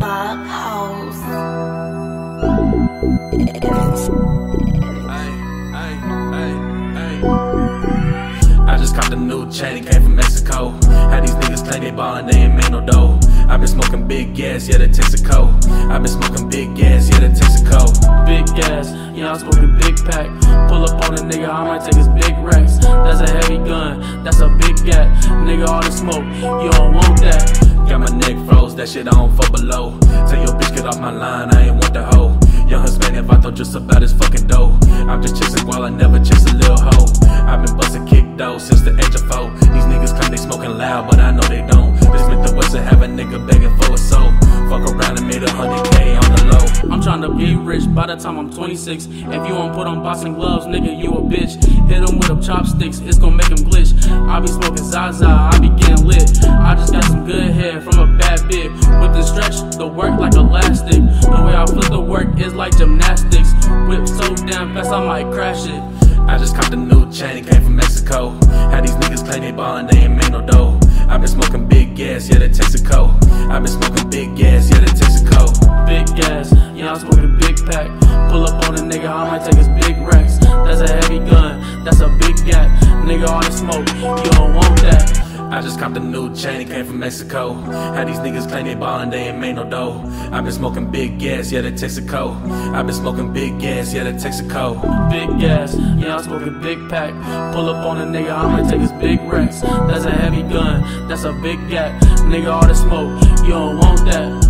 Rock House. I just copped a new chain, it came from Mexico. Had these niggas claim they ballin', they ain't made no dough. i been smoking big gas, yeah, that Texaco. i been smoking big gas, yeah, that Texaco. Big gas, yeah, I'm smoking big pack. Pull up on a nigga, I might take his big racks. That's a heavy gun, that's a big gap. Nigga, all the smoke, you don't want that. Got my neck froze, that shit I don't fuck below. Tell your bitch get off my line, I ain't want the hoe. Young husband, if I thought just about his fucking dough. I'm just chasing while I never chase a little hoe. I've been busting kick though since the age of four. These niggas claim they smoking loud, but I know they don't. This Smith the West to have a nigga begging for a soul. Fuck around and made a hundred K on the low. I'm trying to be rich by the time I'm 26. If you want put on boxing gloves, nigga, you a bitch. Hit him with them chopsticks, it's gonna make him glitch. I be smoking Zaza, I be getting lit. Damn fast, I might crash it. I just copped a new chain, came from Mexico. Had these niggas claim they ballin', they ain't made no dough. i been smoking big gas, yeah, that cold. i been smoking big gas, yeah, that cold. Big gas, yeah, I'm smoking a big pack. Pull up on a nigga, I might take his big racks. That's a heavy gun, that's a big gap. Nigga, all the smoke, you don't want that. I just copped a new chain, it came from Mexico. Had these niggas claim they ballin', they ain't made no dough. i been smoking big gas, yeah, that cold. i been smoking big gas, yeah, that cold. Big gas, yeah, I'm smoking big pack. Pull up on a nigga, I'ma take his big racks. That's a heavy gun, that's a big gap. Nigga, all the smoke, you don't want that.